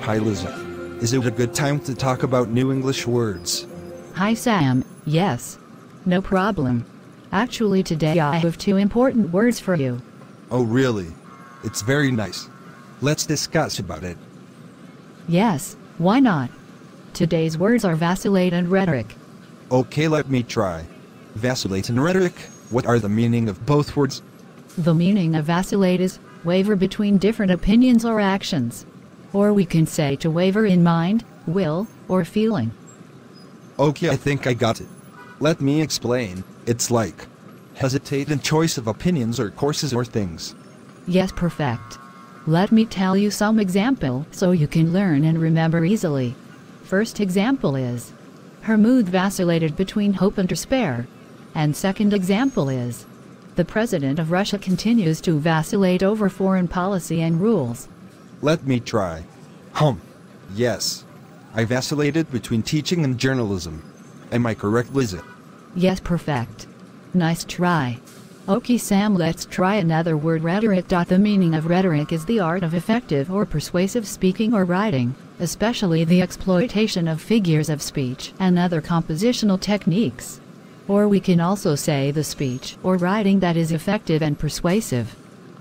Hi, Lizzie. Is it a good time to talk about new English words? Hi Sam, yes. No problem. Actually today I have two important words for you. Oh, really? It's very nice. Let's discuss about it. Yes, why not? Today's words are vacillate and rhetoric. Okay, let me try. Vacillate and rhetoric, what are the meaning of both words? The meaning of vacillate is waver between different opinions or actions. Or we can say to waver in mind, will, or feeling. Okay, I think I got it. Let me explain. It's like hesitate in choice of opinions or courses or things. Yes, perfect. Let me tell you some example so you can learn and remember easily. First example is her mood vacillated between hope and despair. And second example is the president of Russia continues to vacillate over foreign policy and rules. Let me try. Hum. Yes. I vacillated between teaching and journalism. Am I correct, Lizzie? Yes, perfect. Nice try. Okay, Sam, let's try another word rhetoric. The meaning of rhetoric is the art of effective or persuasive speaking or writing, especially the exploitation of figures of speech and other compositional techniques. Or we can also say the speech or writing that is effective and persuasive.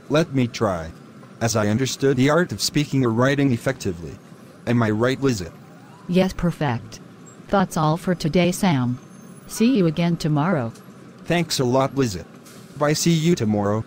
Let me try. As I understood the art of speaking or writing effectively. Am I right, Lizzie? Yes, perfect. That's all for today, Sam. See you again tomorrow. Thanks a lot, Lizzie. Bye, see you tomorrow.